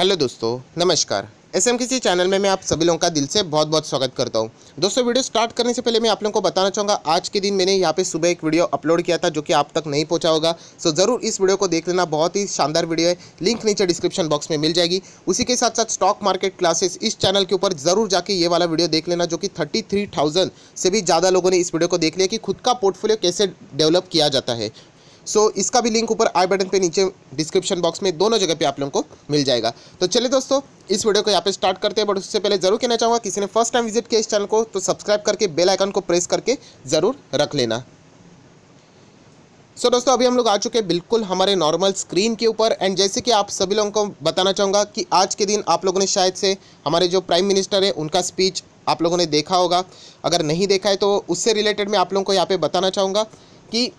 Hello दोस्तों, नमस्कार। S M किसी चैनल में मैं आप सभी लोगों का दिल से बहुत बहुत स्वागत करता हूँ। दोस्तों, वीडियो स्टार्ट करने से पहले मैं आप लोगों को बताना चाहूँगा, आज के दिन मैंने यहाँ पे सुबह एक वीडियो अपलोड किया था जो कि आप तक नहीं पहुँचा होगा। सो ज़रूर इस वीडियो को देख लेना, बहुत ही शानदार वीडियो है। लिंक नीचे डिस्क्रिप्शन बॉक्स में मिल जाएगी। उसी के साथ साथ स्टॉक मार्केट क्लासेस इस चैनल के ऊपर ज़रूर जाके ये वाला वीडियो देख लेना, जो कि थर्टी से भी ज़्यादा लोगों ने इस वीडियो को देख लिया कि खुद का पोर्टफोलियो कैसे डेवलप किया जाता है। सो so, इसका भी लिंक ऊपर आई बटन पे नीचे डिस्क्रिप्शन बॉक्स में दोनों जगह पे आप लोगों को मिल जाएगा। तो चलिए दोस्तों इस वीडियो को यहाँ पे स्टार्ट करते हैं बट उससे पहले ज़रूर कहना चाहूँगा किसी ने फ़र्स्ट टाइम विज़िट किया इस चैनल को तो सब्सक्राइब करके बेल आइकन को प्रेस करके ज़रूर रख लेना। सो so, दोस्तों अभी हम लोग आ चुके हैं बिल्कुल हमारे नॉर्मल स्क्रीन के ऊपर एंड जैसे कि आप सभी लोगों को बताना चाहूँगा कि आज के दिन आप लोगों ने शायद से हमारे जो प्राइम मिनिस्टर है उनका स्पीच आप लोगों ने देखा होगा। अगर नहीं देखा है तो उससे रिलेटेड मैं आप लोगों को यहाँ पे बताना चाहूँगा कि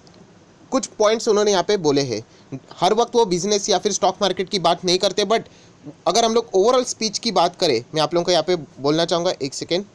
कुछ पॉइंट्स उन्होंने यहाँ पे बोले हैं। हर वक्त वो बिज़नेस या फिर स्टॉक मार्केट की बात नहीं करते बट अगर हम लोग ओवरऑल स्पीच की बात करें मैं आप लोगों को यहाँ पे बोलना चाहूँगा एक सेकेंड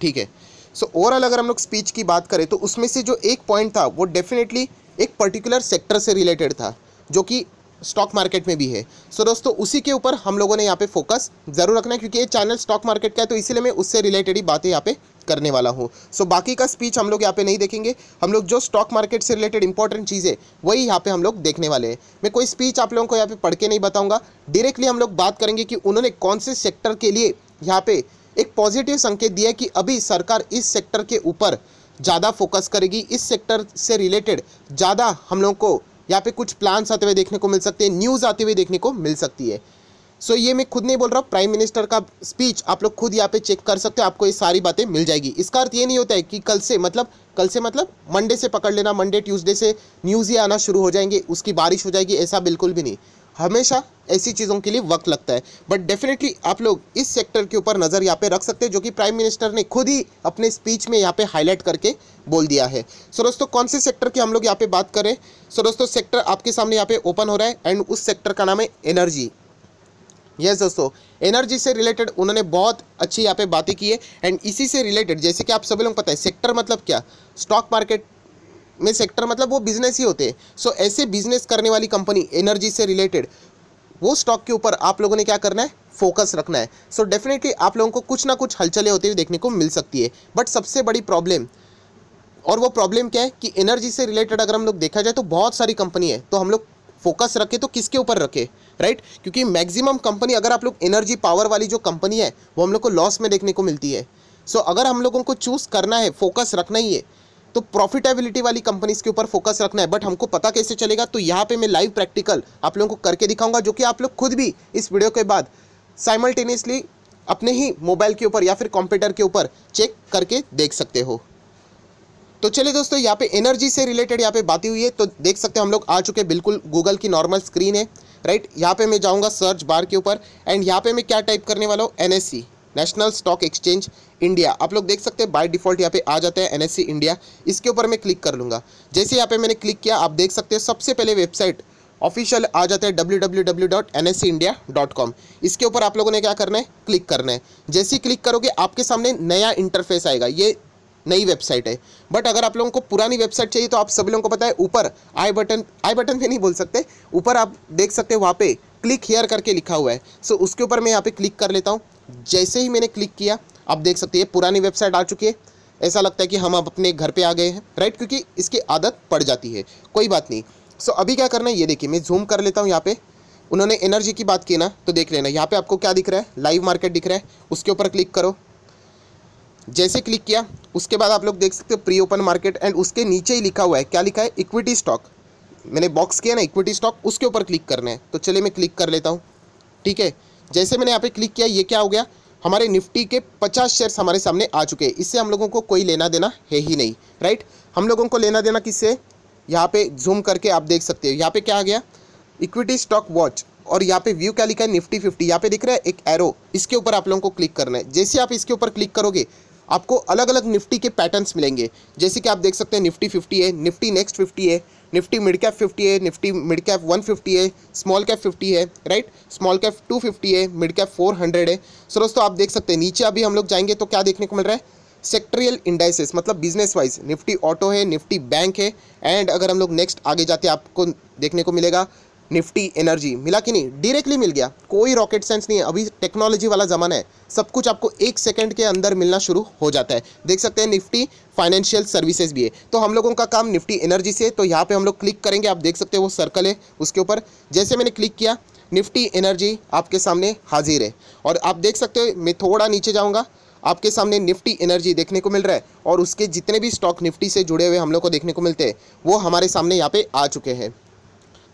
ठीक है? सो so, ओवरऑल अगर हम लोग स्पीच की बात करें तो उसमें से जो एक पॉइंट था वो डेफिनेटली एक पर्टिकुलर सेक्टर से रिलेटेड था जो कि स्टॉक मार्केट में भी है। सो so, दोस्तों उसी के ऊपर हम लोगों ने यहाँ पे फोकस ज़रूर रखना है क्योंकि ये चैनल स्टॉक मार्केट का है तो इसीलिए मैं उससे रिलेटेड ही बातें यहाँ पे करने वाला हूँ। सो बाकी का स्पीच हम लोग यहाँ पे नहीं देखेंगे। हम लोग जो स्टॉक मार्केट से रिलेटेड इंपॉर्टेंट चीज़ें, वही यहाँ पे हम लोग देखने वाले हैं। मैं कोई स्पीच आप लोगों को यहाँ पे पढ़ के नहीं बताऊँगा। डायरेक्टली हम लोग बात करेंगे कि उन्होंने कौन से सेक्टर के लिए यहाँ पे एक पॉजिटिव संकेत दिया कि अभी सरकार इस सेक्टर के ऊपर ज़्यादा फोकस करेगी। इस सेक्टर से रिलेटेड ज़्यादा हम लोग को यहाँ पे कुछ प्लान्स आते हुए देखने को मिल सकते हैं न्यूज़ आते हुए देखने को मिल सकती है। सो ये मैं खुद नहीं बोल रहा हूँ प्राइम मिनिस्टर का स्पीच आप लोग खुद यहाँ पे चेक कर सकते हो आपको ये सारी बातें मिल जाएगी। इसका अर्थ ये नहीं होता है कि कल से मतलब कल से मतलब मंडे से पकड़ लेना मंडे ट्यूसडे से न्यूज़ ही आना शुरू हो जाएँगे उसकी बारिश हो जाएगी ऐसा बिल्कुल भी नहीं। हमेशा ऐसी चीज़ों के लिए वक्त लगता है। बट डेफिनेटली आप लोग इस सेक्टर के ऊपर नज़र यहाँ पे रख सकते हैं जो कि प्राइम मिनिस्टर ने खुद ही अपने स्पीच में यहाँ पे हाईलाइट करके बोल दिया है। सो so, दोस्तों कौन से सेक्टर की हम लोग यहाँ पे बात करें? सो so, दोस्तों सेक्टर आपके सामने यहाँ पे ओपन हो रहा है एंड उस सेक्टर का नाम है एनर्जी यस दोस्तों एनर्जी से रिलेटेड उन्होंने बहुत अच्छी यहाँ पे बातें की है। एंड इसी से रिलेटेड जैसे कि आप सभी लोग पता है सेक्टर मतलब क्या? स्टॉक मार्केट में सेक्टर मतलब वो बिज़नेस ही होते हैं। सो so, ऐसे बिज़नेस करने वाली कंपनी एनर्जी से रिलेटेड वो स्टॉक के ऊपर आप लोगों ने क्या करना है? फोकस रखना है। सो so, डेफिनेटली आप लोगों को कुछ ना कुछ हलचले होते हुए देखने को मिल सकती है। बट सबसे बड़ी प्रॉब्लम और वो प्रॉब्लम क्या है कि एनर्जी से रिलेटेड अगर हम लोग देखा जाए तो बहुत सारी कंपनी है। तो हम लोग फोकस रखें तो किसके ऊपर रखें? राइट? क्योंकि मैक्सिमम कंपनी अगर आप लोग एनर्जी पावर वाली जो कंपनी है वो हम लोग को लॉस में देखने को मिलती है। सो so, अगर हम लोगों को चूज़ करना है फोकस रखना ही है तो प्रॉफिटेबिलिटी वाली कंपनीज़ के ऊपर फोकस रखना है। बट हमको पता कैसे चलेगा तो यहाँ पे मैं लाइव प्रैक्टिकल आप लोगों को करके दिखाऊँगा जो कि आप लोग खुद भी इस वीडियो के बाद साइमल्टेनियसली अपने ही मोबाइल के ऊपर या फिर कंप्यूटर के ऊपर चेक करके देख सकते हो। तो चलिए दोस्तों यहाँ पे एनर्जी से रिलेटेड यहाँ पे बातें हुई है तो देख सकते हैं हम लोग आ चुके बिल्कुल गूगल की नॉर्मल स्क्रीन है। राइट, यहाँ पे मैं जाऊँगा सर्च बार के ऊपर एंड यहाँ पे मैं क्या टाइप करने वाला हूँ? N National Stock Exchange India आप लोग देख सकते हैं बाय डिफ़ॉल्ट यहाँ पे आ जाता है एनएससी इंडिया इसके ऊपर मैं क्लिक कर लूँगा। जैसे यहाँ पे मैंने क्लिक किया, आप देख सकते हैं, सबसे पहले वेबसाइट ऑफिशियल आ जाता है कॉम इसके ऊपर आप लोगों ने क्या करना है? क्लिक करना है। जैसे ही क्लिक करोगे, आपके सामने नया इंटरफेस आएगा। ये नई वेबसाइट है। बट अगर आप लोगों को पुरानी वेबसाइट चाहिए तो आप सभी लोगों को पता है, ऊपर आई बटन आई बटन पे नहीं बोल सकते। ऊपर आप देख सकते हैं, वहाँ पे क्लिक हेयर करके लिखा हुआ है। सो उसके ऊपर मैं यहाँ पे क्लिक कर लेता हूँ। जैसे ही मैंने क्लिक किया, आप देख सकते हैं पुरानी वेबसाइट आ चुकी है। ऐसा लगता है कि हम अब अपने घर पे आ गए हैं राइट क्योंकि इसकी आदत पड़ जाती है। कोई बात नहीं। सो अभी क्या करना है? ये देखिए, मैं जूम कर लेता हूँ यहाँ पे। उन्होंने एनर्जी की बात की ना तो देख लेना। यहाँ पे आपको क्या दिख रहा है? लाइव मार्केट दिख रहा है। उसके ऊपर क्लिक करो। जैसे क्लिक किया, उसके बाद आप लोग देख सकते हो प्री ओपन मार्केट एंड उसके नीचे ही लिखा हुआ है। क्या लिखा है? इक्विटी स्टॉक मैंने बॉक्स किया ना इक्विटी स्टॉक उसके ऊपर क्लिक करना है। तो चलिए मैं क्लिक कर लेता हूँ। ठीक है? जैसे मैंने यहाँ पे क्लिक किया, ये क्या हो गया? हमारे निफ्टी के 50 शेयर्स हमारे सामने आ चुके हैं। इससे हम लोगों को कोई लेना देना है ही नहीं राइट हम लोगों को लेना देना किससे? यहाँ पे जूम करके आप देख सकते हो। यहाँ पे क्या आ गया? इक्विटी स्टॉक वॉच और यहाँ पे व्यू क्या लिखा है? निफ्टी फिफ्टी यहाँ पे दिख रहा है एक एरो इसके ऊपर आप लोगों को क्लिक करना है। जैसे आप इसके ऊपर क्लिक करोगे आपको अलग अलग निफ्टी के पैटर्न्स मिलेंगे। जैसे कि आप देख सकते हैं, निफ्टी फिफ्टी है, निफ्टी नेक्स्ट फिफ्टी है, निफ्टी मिड कैप फिफ्टी है, Nifty mid cap one fifty है स्मॉल कैप फिफ्टी है right small cap two fifty है मिड कैप फोर हंड्रेड है। सो दोस्तों, आप देख सकते हैं, नीचे अभी हम लोग जाएँगे तो क्या देखने को मिल रहा है? सेक्ट्रियल इंडाइसिस मतलब बिज़नेस वाइज निफ्टी ऑटो है, निफ्टी बैंक है एंड अगर हम लोग नेक्स्ट आगे जाते आपको देखने को मिलेगा। निफ्टी एनर्जी मिला कि नहीं? डायरेक्टली मिल गया। कोई रॉकेट साइंस नहीं है। अभी टेक्नोलॉजी वाला ज़माना है। सब कुछ आपको एक सेकंड के अंदर मिलना शुरू हो जाता है। देख सकते हैं निफ्टी फाइनेंशियल सर्विसेज़ भी है। तो हम लोगों का काम निफ्टी एनर्जी से तो यहाँ पे हम लोग क्लिक करेंगे। आप देख सकते हैं वो सर्कल है उसके ऊपर। जैसे मैंने क्लिक किया, निफ्टी एनर्जी आपके सामने हाजिर है। और आप देख सकते हो, मैं थोड़ा नीचे जाऊँगा। आपके सामने निफ्टी एनर्जी देखने को मिल रहा है। और उसके जितने भी स्टॉक निफ्टी से जुड़े हुए हम लोग को देखने को मिलते हैं, वो हमारे सामने यहाँ पे आ चुके हैं।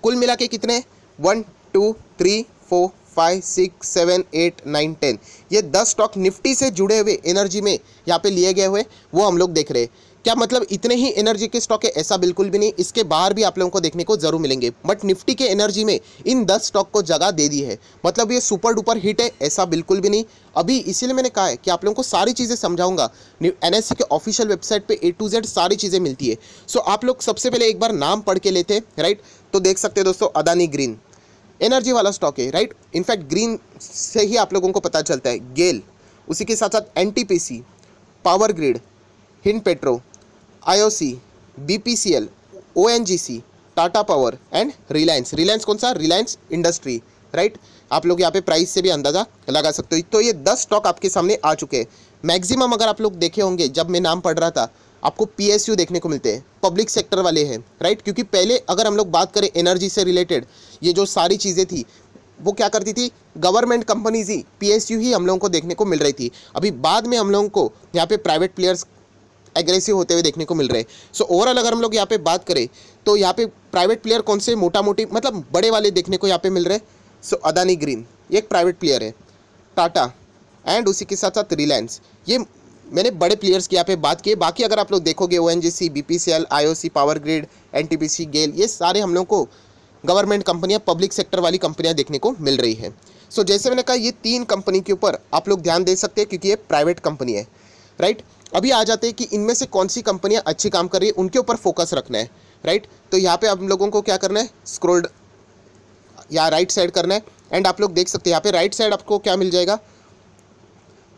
कुल मिला के कितने? One two three four five six seven eight nine ten ये दस स्टॉक निफ्टी से जुड़े हुए एनर्जी में यहाँ पे लिए गए हुए, वो हम लोग देख रहे हैं। क्या मतलब इतने ही एनर्जी के स्टॉक है? ऐसा बिल्कुल भी नहीं। इसके बाहर भी आप लोगों को देखने को ज़रूर मिलेंगे। बट निफ्टी के एनर्जी में इन दस स्टॉक को जगह दे दी है। मतलब ये सुपर डुपर हिट है, ऐसा बिल्कुल भी नहीं। अभी इसीलिए मैंने कहा है कि आप लोगों को सारी चीज़ें समझाऊँगा। एनएससी के ऑफिशियल वेबसाइट पे ए टू जेड सारी चीज़ें मिलती है। सो आप लोग सबसे पहले एक बार नाम पढ़ के लेते हैं राइट तो देख सकते हैं दोस्तों अदानी ग्रीन एनर्जी वाला स्टॉक है राइट इनफैक्ट ग्रीन से ही आप लोगों को पता चलता है। गेल उसी के साथ साथ N Power Grid Hind petro IOC BPCL ONGC Tata Power and Reliance Reliance कौन सा? रिलायंस इंडस्ट्री राइट आप लोग यहाँ पे प्राइस से भी अंदाज़ा लगा सकते हो। तो ये दस स्टॉक आपके सामने आ चुके हैं। मैक्सिमम अगर आप लोग देखे होंगे, जब मैं नाम पढ़ रहा था, आपको पीएसयू देखने को मिलते हैं। पब्लिक सेक्टर वाले हैं राइट क्योंकि पहले अगर हम लोग बात करें एनर्जी से रिलेटेड ये जो सारी चीज़ें थी, वो क्या करती थी? गवर्नमेंट कंपनीज़ ही पीएसयू ही हम लोगों को देखने को मिल रही थी। अभी बाद में हम लोगों को यहाँ पे प्राइवेट प्लेयर्स एग्रेसिव होते हुए देखने को मिल रहे हैं। सो ओवरऑल अगर हम लोग यहाँ पे बात करें तो यहाँ पे प्राइवेट प्लेयर कौन से मोटा मोटी मतलब बड़े वाले देखने को यहाँ पे मिल रहे हैं? सो अदानी ग्रीन ये एक प्राइवेट प्लेयर है। टाटा एंड उसी के साथ साथ रिलायंस ये मैंने बड़े प्लेयर्स की यहाँ पे बात की बाकी अगर आप लोग देखोगे O N G C B P C L I O C Power Grid N T P C GAIL ये सारे हम लोग को गवर्नमेंट कंपनियाँ पब्लिक सेक्टर वाली कंपनियाँ देखने को मिल रही है। सो so, जैसे मैंने कहा ये तीन कंपनी के ऊपर आप लोग ध्यान दे सकते हैं क्योंकि ये प्राइवेट कंपनी है। राइट अभी आ जाते हैं कि इनमें से कौन सी कंपनियाँ अच्छी काम कर रही है, उनके ऊपर फोकस रखना है राइट तो यहाँ पे हम लोगों को क्या करना है स्क्रोल्ड या राइट साइड करना है एंड आप लोग देख सकते हैं, यहाँ पे राइट साइड आपको क्या मिल जाएगा?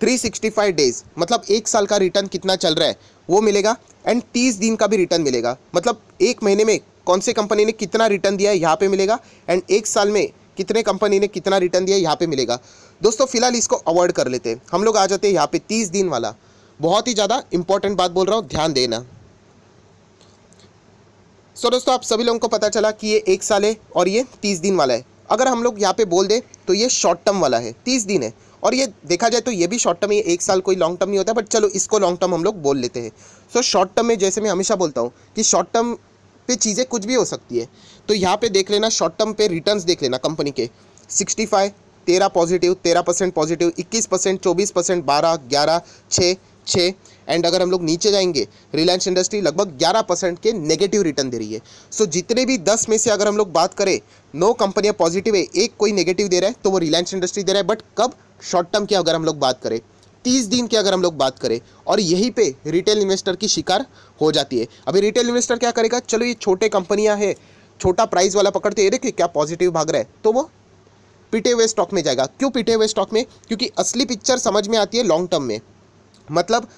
365 डेज़ मतलब एक साल का रिटर्न कितना चल रहा है, वो मिलेगा एंड 30 दिन का भी रिटर्न मिलेगा। मतलब एक महीने में कौन से कंपनी ने कितना रिटर्न दिया है, यहाँ पे मिलेगा एंड एक साल में कितने कंपनी ने कितना रिटर्न दिया है, यहाँ पे मिलेगा। दोस्तों, फ़िलहाल इसको अवॉइड कर लेते हैं। हम लोग आ जाते हैं यहाँ पे तीस दिन वाला। बहुत ही ज़्यादा इंपॉर्टेंट बात बोल रहा हूँ ध्यान देना। सो so, दोस्तों आप सभी लोगों को पता चला कि ये एक साल है और ये तीस दिन वाला है। अगर हम लोग यहाँ पे बोल दें तो ये शॉर्ट टर्म वाला है तीस दिन है। और ये देखा जाए तो ये भी शॉर्ट टर्म है एक साल कोई लॉन्ग टर्म नहीं होता बट चलो इसको लॉन्ग टर्म हम लोग बोल लेते हैं। सो शॉर्ट टर्म में जैसे मैं हमेशा बोलता हूँ कि शॉर्ट टर्म पे चीज़ें कुछ भी हो सकती है। तो यहाँ पे देख लेना शॉर्ट टर्म पे रिटर्न्स देख लेना कंपनी के। सिक्सटी फाइव तेरह पॉजिटिव तेरह परसेंट पॉजिटिव इक्कीस परसेंट चौबीस परसेंट बारह ग्यारह छः छः। एंड अगर हम लोग नीचे जाएँगे रिलायंस इंडस्ट्री लगभग 11 परसेंट के नेगेटिव रिटर्न दे रही है। सो so, जितने भी 10 में से अगर हम लोग बात करें नौ कंपनियाँ पॉजिटिव है एक कोई नेगेटिव दे रहा है तो वो रिलायंस इंडस्ट्री दे रहा है। बट कब? शॉर्ट टर्म की अगर हम लोग बात करें तीस दिन की अगर हम लोग बात करें और यहीं पे रिटेल इन्वेस्टर की शिकार हो जाती है। अभी रिटेल इन्वेस्टर क्या करेगा? चलो ये छोटे कंपनियाँ हैं छोटा प्राइस वाला पकड़ते हैं। देखिए क्या पॉजिटिव भाग रहा है। तो वो पीटे हुए स्टॉक में जाएगा। क्यों पीटे हुए स्टॉक में? क्योंकि असली पिक्चर समझ में आती है लॉन्ग टर्म में। मतलब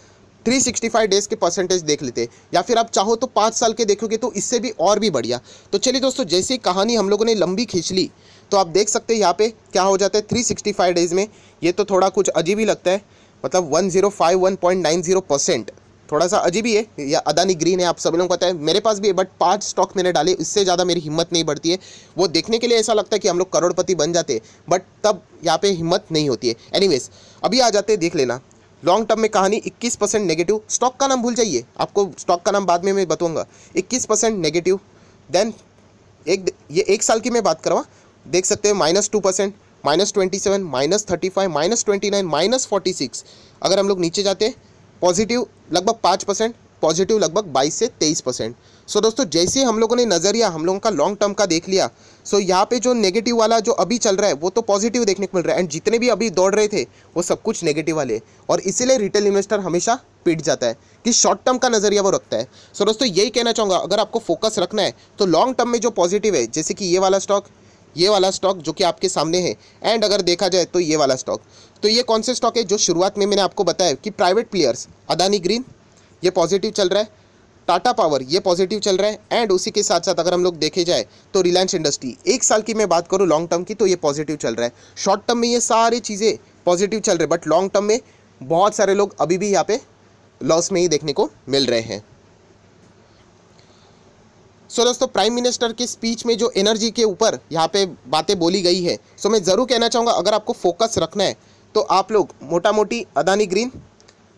365 डेज़ के परसेंटेज देख लेते। या फिर आप चाहो तो पाँच साल के देखोगे तो इससे भी और भी बढ़िया। तो चलिए दोस्तों, जैसे कहानी हम लोगों ने लंबी खींच ली तो आप देख सकते हैं यहाँ पे क्या हो जाता है 365 डेज़ में। ये तो थोड़ा कुछ अजीब ही लगता है मतलब 1051.90 परसेंट थोड़ा सा अजीब ही है, या अदानी ग्रीन है, आप सभी लोगों को पता है, मेरे पास भी है बट पाँच स्टॉक मैंने डाले, इससे ज़्यादा मेरी हिम्मत नहीं बढ़ती है। वो देखने के लिए ऐसा लगता है कि हम लोग करोड़पति बन जाते बट तब यहाँ पे हिम्मत नहीं होती है। एनीवेज अभी आ जाते देख लेना। लॉन्ग टर्म में कहानी 21 परसेंट नेगेटिव स्टॉक का नाम भूल जाइए। आपको स्टॉक का नाम बाद में मैं बताऊँगा। 21 परसेंट नेगेटिव देन एक ये एक साल की मैं बात करवा देख सकते हैं minus two percent minus twenty seven minus thirty five minus twenty nine minus forty six अगर हम लोग नीचे जाते पॉजिटिव लगभग पाँच परसेंट पॉजिटिव लगभग 22 से 23 परसेंट। सो दोस्तों, जैसे हम लोगों ने नज़रिया, हम लोगों का लॉन्ग टर्म का देख लिया सो यहाँ पे जो नेगेटिव वाला जो अभी चल रहा है, वो तो पॉजिटिव देखने को मिल रहा है। एंड जितने भी अभी दौड़ रहे थे, वो सब कुछ नेगेटिव वाले। और इसीलिए रिटेल इन्वेस्टर हमेशा पीट जाता है कि शॉर्ट टर्म का नज़रिया वो रखता है। सो दोस्तों, यही कहना चाहूँगा, अगर आपको फोकस रखना है तो लॉन्ग टर्म में जो पॉजिटिव है, जैसे कि ये वाला स्टॉक ये वाला स्टॉक जो कि आपके सामने है एंड अगर देखा जाए तो ये वाला स्टॉक तो ये कौन से स्टॉक है, जो शुरुआत में मैंने आपको बताया कि प्राइवेट प्लेयर्स अदानी ग्रीन ये पॉजिटिव चल रहा है। टाटा पावर ये पॉजिटिव चल रहा है। एंड उसी के साथ साथ अगर हम लोग देखे जाए तो रिलायंस इंडस्ट्री एक साल की मैं बात करूँ लॉन्ग टर्म की तो ये पॉजिटिव चल रहा है। शॉर्ट टर्म में ये सारी चीज़ें पॉजिटिव चल रहे बट लॉन्ग टर्म में बहुत सारे लोग अभी भी यहाँ पे लॉस में ही देखने को मिल रहे हैं। सो so, दोस्तों प्राइम मिनिस्टर की स्पीच में जो एनर्जी के ऊपर यहाँ पे बातें बोली गई है सो so, मैं ज़रूर कहना चाहूँगा अगर आपको फोकस रखना है तो आप लोग मोटा मोटी Adani Green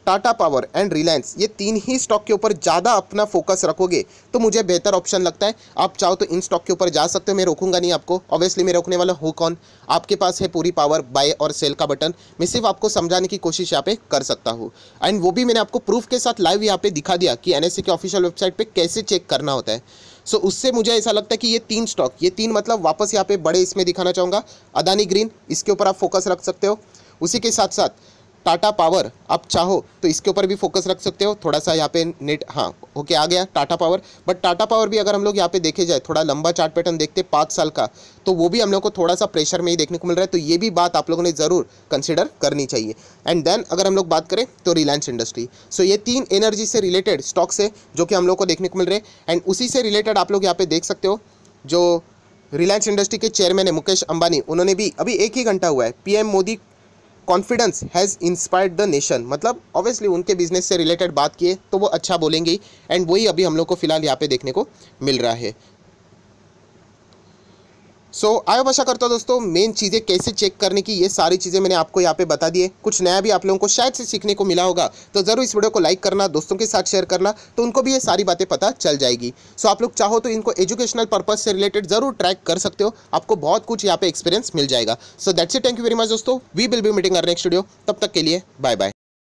Tata Power and Reliance ये तीन ही स्टॉक के ऊपर ज़्यादा अपना फोकस रखोगे तो मुझे बेहतर ऑप्शन लगता है। आप चाहो तो इन स्टॉक के ऊपर जा सकते हो मैं रोकूँगा नहीं आपको। ऑब्वियसली मैं रोकने वाला हूँ कौन? आपके पास है पूरी पावर बाय और सेल का बटन मैं सिर्फ़ आपको समझाने की कोशिश यहाँ पे कर सकता हूँ। एंड वो भी मैंने आपको प्रूफ के साथ लाइव यहाँ पे दिखा दिया कि एन के ऑफिशियल वेबसाइट पर कैसे चेक करना होता है। सो so, उससे मुझे ऐसा लगता है कि ये तीन स्टॉक ये तीन मतलब वापस यहाँ पे बड़े इसमें दिखाना चाहूँगा। अदानी ग्रीन इसके ऊपर आप फोकस रख सकते हो। उसी के साथ साथ टाटा पावर, आप चाहो तो इसके ऊपर भी फोकस रख सकते हो। थोड़ा सा यहाँ पे नेट हाँ ओके आ गया Tata Power. But Tata Power भी अगर हम लोग यहाँ पे देखे जाए, थोड़ा लंबा चार्ट पैटर्न देखते पाँच साल का तो वो भी हम लोग को थोड़ा सा प्रेशर में ही देखने को मिल रहा है। तो ये भी बात आप लोगों ने ज़रूर कंसिडर करनी चाहिए। एंड देन अगर हम लोग बात करें तो रिलायंस इंडस्ट्री सो ये तीन एनर्जी से रिलेटेड स्टॉक्स है, जो कि हम लोग को देखने को मिल रहे हैं। एंड उसी से रिलेटेड आप लोग यहाँ पे देख सकते हो, जो रिलायंस इंडस्ट्री के चेयरमैन है मुकेश अंबानी, उन्होंने भी अभी एक ही घंटा हुआ है। PM Modi confidence has inspired the nation मतलब ऑब्वियसली उनके बिज़नेस से रिलेटेड बात किए तो वो अच्छा बोलेंगे एंड वही अभी हम लोग को फ़िलहाल यहाँ पे देखने को मिल रहा है। सो so, आयो आशा करता हूँ दोस्तों मेन चीज़ें कैसे चेक करने की ये सारी चीज़ें मैंने आपको यहाँ पे बता दिए कुछ नया भी आप लोगों को शायद से सीखने को मिला होगा तो ज़रूर इस वीडियो को लाइक करना दोस्तों के साथ शेयर करना तो उनको भी ये सारी बातें पता चल जाएगी। सो so, आप लोग चाहो तो इनको एजुकेशनल पर्पज से रिलेटेड ज़रूर ट्रैक कर सकते हो आपको बहुत कुछ यहाँ पे एक्सपीरियंस मिल जाएगा। So that's it thank you very much दोस्तों. We will be meeting our next video तब तक के लिए बाय बाय